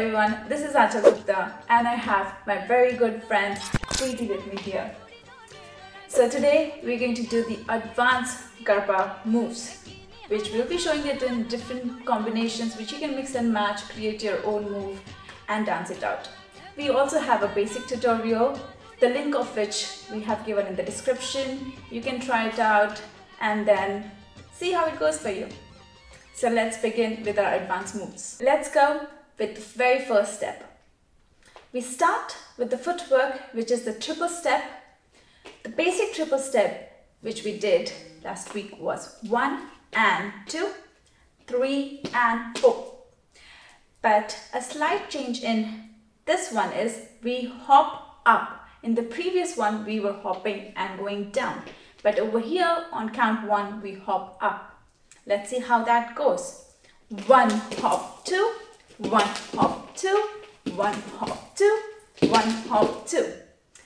everyone, this is Aanchal Gupta and I have my very good friend Preethy with me here. So today we're going to do the advanced Garba moves which we'll be showing it in different combinations which you can mix and match, create your own move and dance it out. We also have a basic tutorial, the link of which we have given in the description. You can try it out and then see how it goes for you. So let's begin with our advanced moves. Let's go with the very first step. We start with the footwork, which is the triple step. The basic triple step, which we did last week was one and two, three and four. But a slight change in this one is we hop up. In the previous one, we were hopping and going down. But over here on count one, we hop up. Let's see how that goes. One hop, two, one hop, two, one hop, two, one hop, two.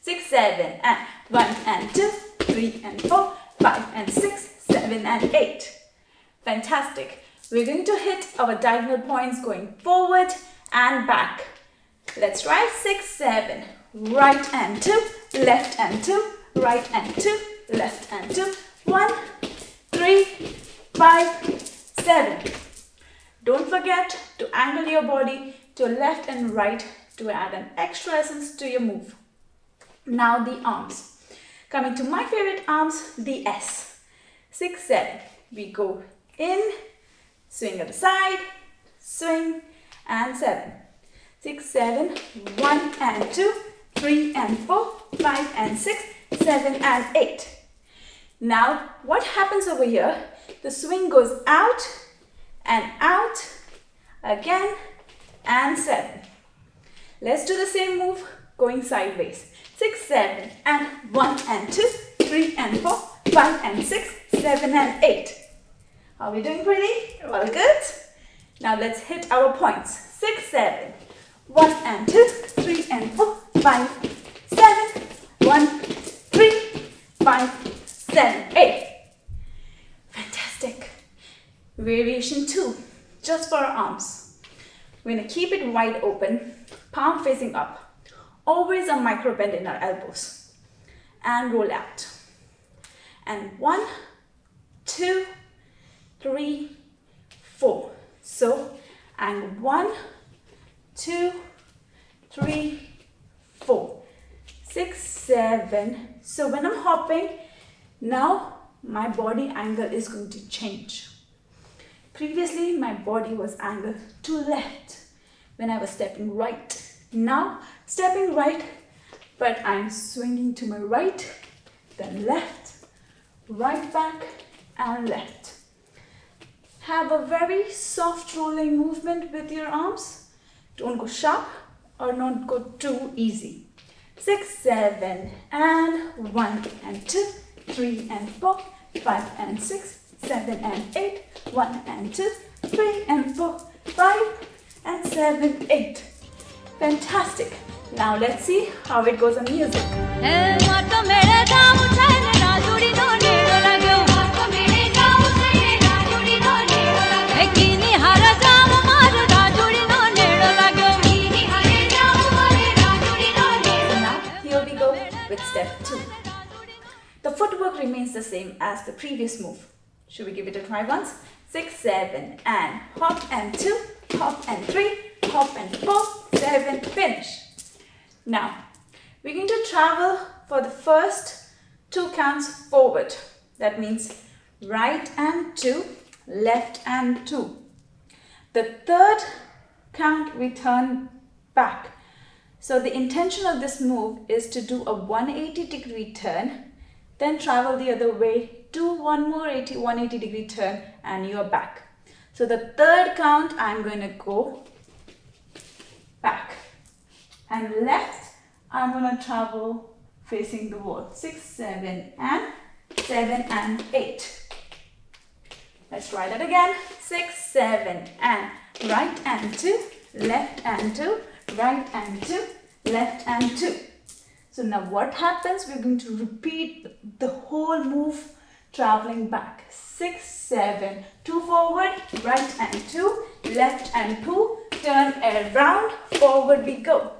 Six, seven, and one and two, three and four, five and six, seven and eight. Fantastic. We're going to hit our diagonal points going forward and back. Let's try six, seven. Right and two, left and two, right and two, left and two. One, three, five, seven. Don't forget to angle your body to left and right to add an extra essence to your move. Now the arms. Coming to my favorite arms, the S. Six, seven. We go in, swing at the side, swing, and seven. Six, seven, one and two, three and four, five and six, seven and eight. Now, what happens over here? The swing goes out and out again and seven. Let's do the same move going sideways. Six, seven, and one and two, three and four, five and six, seven and eight. Are we doing pretty? Well, good. Now let's hit our points. Six, seven, one and two, three and four, five, seven, one, three, five, seven, eight. Variation 2, just for our arms. We're to keep it wide open, palm facing up. Always a micro bend in our elbows. And roll out. And one, two, three, four. So, and one, two, three, four, six, seven. So when I'm hopping, now my body angle is going to change. Previously, my body was angled to left when I was stepping right. Now, stepping right, but I'm swinging to my right, then left, right back, and left. Have a very soft rolling movement with your arms. Don't go sharp or not go too easy. Six, seven, and one, and two, three, and four, five, and six, seven and eight, one and two, three and four, five and seven, eight. Fantastic. Now let's see how it goes on music. Here we go with step 2. The footwork remains the same as the previous move. Should we give it a try once? Six, seven, and hop and two, hop and three, hop and four, seven, finish. Now, we're going to travel for the first two counts forward. That means right and two, left and two. The third count we turn back. So the intention of this move is to do a 180 degree turn, then travel the other way do one more 80, 180 degree turn and you're back. So the third count, I'm going to go back. And left, I'm going to travel facing the wall. Six, seven, and seven and eight. Let's try that again. Six, seven, and right and two, left and two, right and two, left and two. So now what happens? We're going to repeat the whole move traveling back. Six, seven, two forward, right and two, left and two, turn around, forward we go.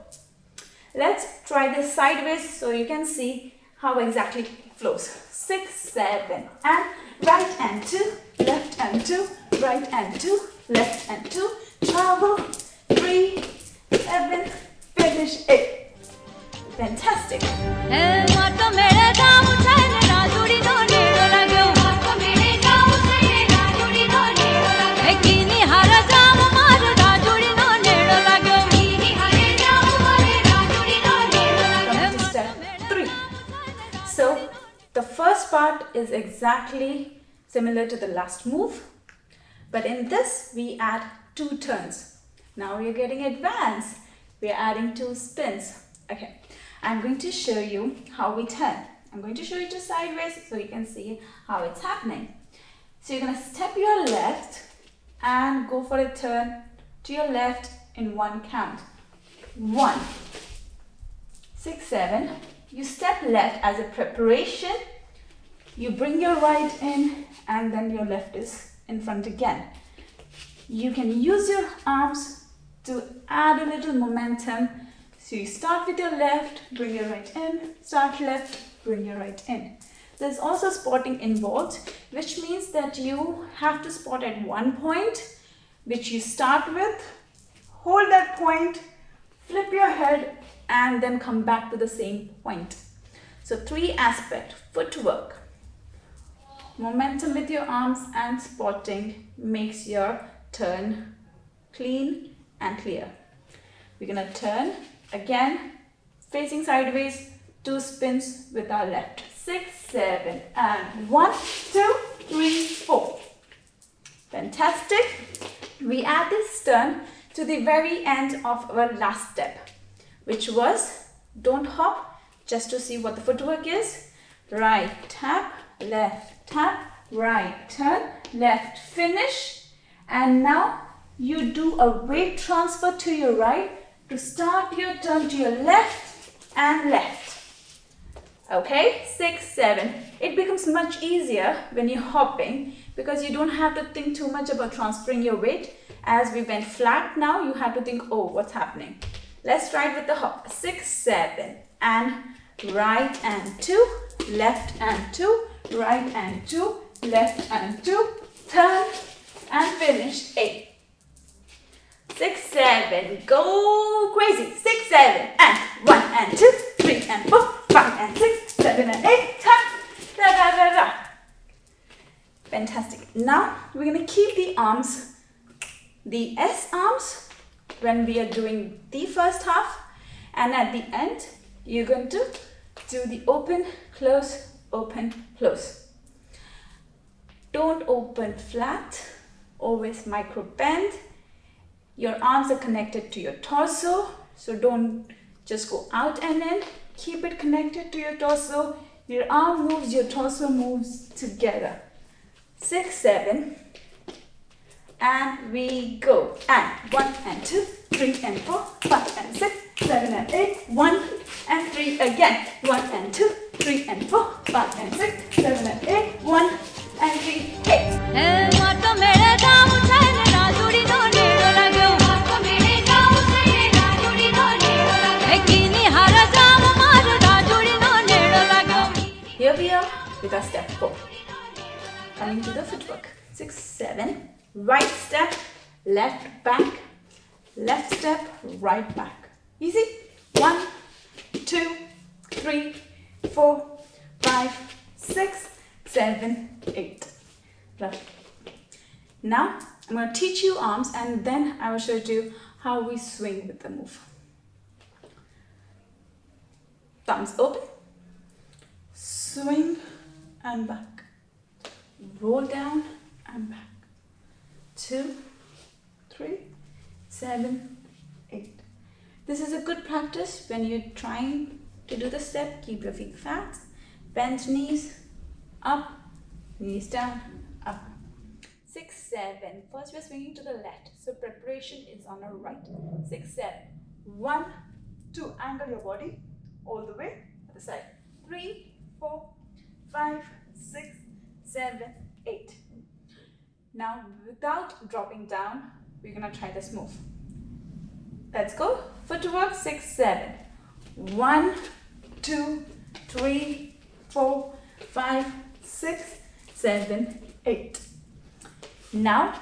Let's try this sideways so you can see how exactly it flows. Six, seven, and right and two, left and two, right and two, left and two, is exactly similar to the last move. But in this, we add two turns. Now we're getting advanced. We're adding two spins. Okay, I'm going to show you how we turn. I'm going to show you just sideways so you can see how it's happening. So you're going to step your left and go for a turn to your left in one count. One, six, seven. You step left as a preparation you bring your right in and then your left is in front again. You can use your arms to add a little momentum. So you start with your left, bring your right in, start left, bring your right in. There's also spotting involved, which means that you have to spot at one point, which you start with, hold that point, flip your head, and then come back to the same point. So three aspect, footwork, Momentum with your arms and spotting makes your turn clean and clear. We're gonna turn again, facing sideways, two spins with our left. Six, seven, and one, two, three, four. Fantastic. We add this turn to the very end of our last step, which was don't hop, just to see what the footwork is. Right tap, left tap, right, turn, left, finish. And now you do a weight transfer to your right to start your turn to your left and left. Okay, six, seven. It becomes much easier when you're hopping because you don't have to think too much about transferring your weight. As we went flat now, you have to think, oh, what's happening? Let's try it with the hop. Six, seven, and right and two, left and two, right and two, left and two, turn and finish. Eight, six, seven, go crazy. Six, seven, and one and two, three and four, five and six, seven and eight, turn, da da da da. Fantastic. Now we're gonna keep the arms, the S arms, when we are doing the first half, and at the end, you're going to do the open, close, open, close. Don't open flat, always micro bend. Your arms are connected to your torso, so don't just go out and in. Keep it connected to your torso. Your arm moves, your torso moves together. Six, seven, and we go. And one and two, three and four, five and six, seven and eight, one and three again. One and two, three and four, five and six, seven and eight, one and three, eight. Here we are with our step four. Coming to the footwork. Six, seven, right step, left back, left step, right back. Easy? One, two, three, four, five, six, seven, eight. Lovely. Now, I'm going to teach you arms and then I will show you how we swing with the move. Thumbs open, swing and back, roll down and back. Two, three, seven, eight. This is a good practice when you're trying to do the step, keep your feet flat, bend knees, up, knees down, up. Six, seven. First we're swinging to the left. So preparation is on our right. Six, seven. One, two, angle your body all the way to the side. Three, four, five, six, seven, eight. Now without dropping down, we're gonna try this move. Let's go. Footwork, six, seven. One, two, three, four, five, six, seven, eight. Now,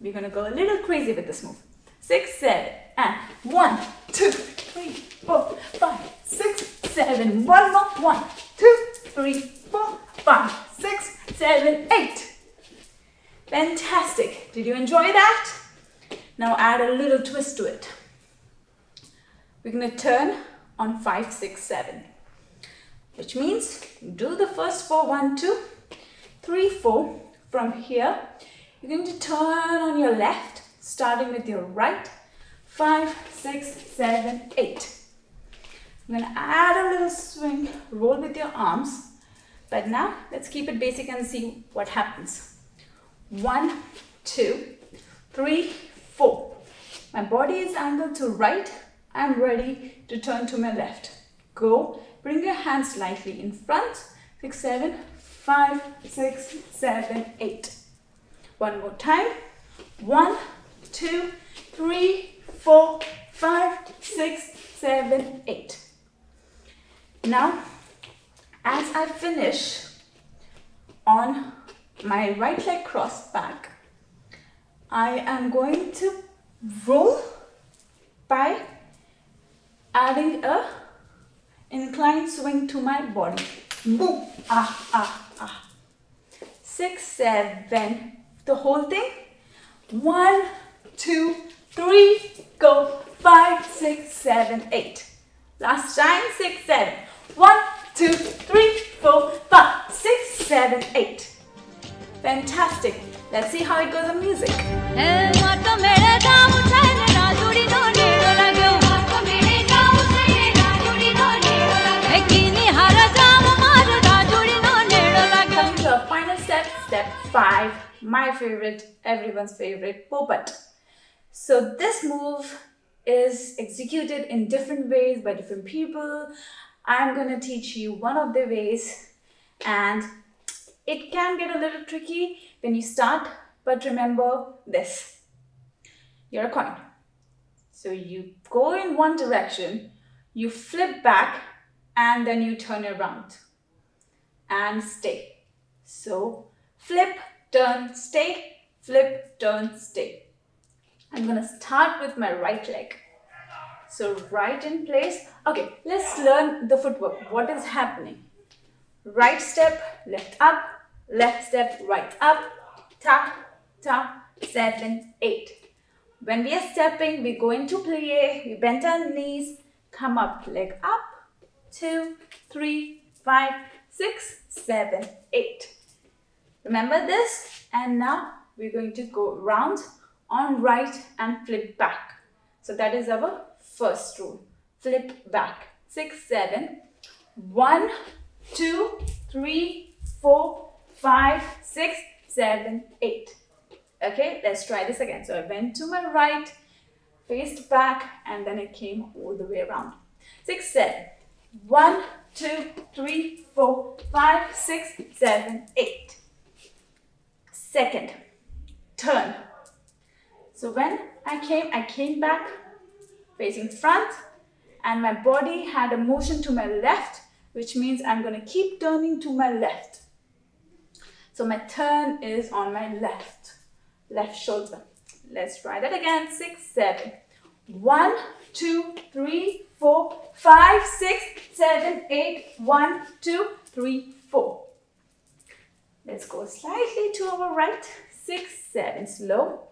we're gonna go a little crazy with this move. Six, seven, and one, two, three, four, five, six, seven. One more. One, two, three, four, five, six, seven, eight. Fantastic. Did you enjoy that? Now add a little twist to it. We're to turn on 5, 6, 7. Which means do the first four, one, two, three, four. From here, you're going to turn on your left, starting with your right. Five, six, seven, eight. I'm going to add a little swing, roll with your arms. But now, let's keep it basic and see what happens. One, two, three, four. My body is angled to right. I'm ready to turn to my left. Go. Bring your hands slightly in front. Six, seven, five, six, seven, eight. One more time. One, two, three, four, five, six, seven, eight. Now, as I finish on my right leg crossed back, I am going to roll by adding a inclined swing to my body. Boom, ah, ah, ah. Six, seven, the whole thing. One, two, three, go. Five, six, seven, eight. Last time, six, seven. One, two, three, four, five, six, seven, eight. Fantastic. Let's see how it goes in music. My favorite, everyone's favorite, Popat. So this move is executed in different ways by different people. I'm to teach you one of the ways and it can get a little tricky when you start, but remember this. You're a coin. So you go in one direction, you flip back, and then you turn around and stay. So flip, turn, stay, flip, turn, stay. I'm gonna start with my right leg. So right in place. Okay, let's learn the footwork. What is happening? Right step, left up, left step, right up, tap, tap, seven, eight. When we are stepping, we go into plie, we bend our knees, come up, leg up, two, three, five, six, seven, eight. Remember this? And now we're going to go round on right and flip back. So that is our first rule. Flip back. Six, seven. One, two, three, four, five, six, seven, eight. Okay, let's try this again. So I went to my right, faced back, and then it came all the way around. Six, seven. One, two, three, four, five, six, seven, eight. Second, turn. So when I came, I came back facing front and my body had a motion to my left, which means I'm gonna keep turning to my left. So my turn is on my left, left shoulder. Let's try that again. Six, seven. One, two, three, four, five, six, seven, eight. One, two, three, four. Let's go slightly to our right. Six, seven. Slow.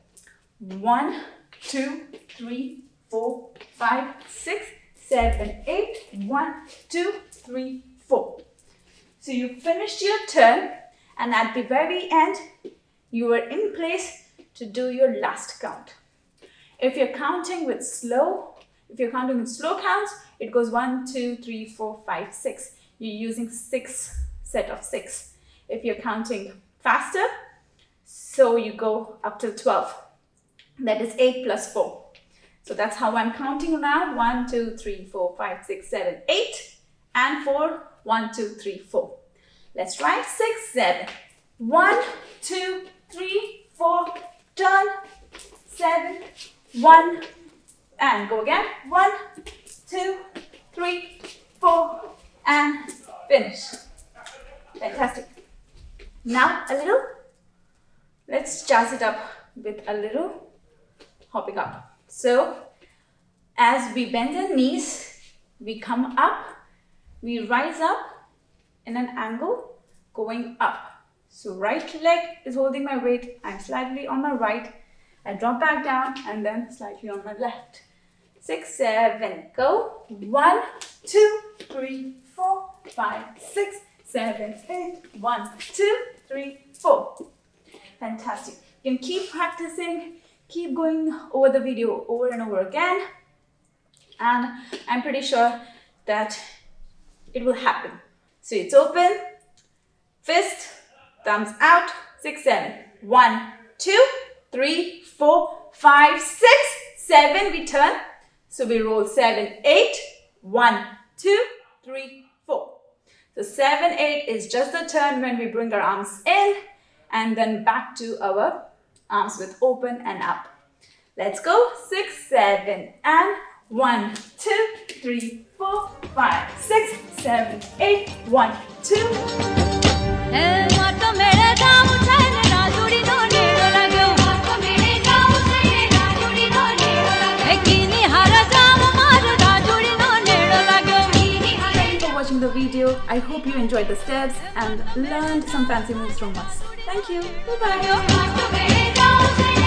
One, two, three, four, five, six, seven, eight. One, two, three, four. So you finished your turn and at the very end, you are in place to do your last count. If you're counting with slow, if you're counting with slow counts, it goes one, two, three, four, five, six. You're using six set of six. If you're counting faster, so you go up to 12. That is 8 plus 4. So that's how I'm counting now. 1, 2, 3, 4, 5, 6, 7, 8. And 4, 1, 2, 3, 4. Let's try six, seven. One, two, three, four, turn, seven, one, and go again. One, two, three, four, and finish. Fantastic. Now a little. Let's jazz it up with a little hopping up. So as we bend the knees, we come up, we rise up in an angle going up. So right leg is holding my weight, I'm slightly on my right, I drop back down and then slightly on my left. Six, seven, go. One, two, three, four, five, six, seven, eight. One, two, three, four. Fantastic. You can keep practicing, keep going over the video over and over again. And I'm pretty sure that it will happen. So it's open, fist, thumbs out, six, seven. One, two, three, four, five, six, seven. We turn. So we roll seven, eight. One, two, three. So seven, eight is just the turn when we bring our arms in and then back to our arms with open and up. Let's go. Six, seven, and one, two, three, four, five, six, seven, eight. One, two. watching I hope you enjoyed the steps and learned some fancy moves from us. Thank you. Bye-bye.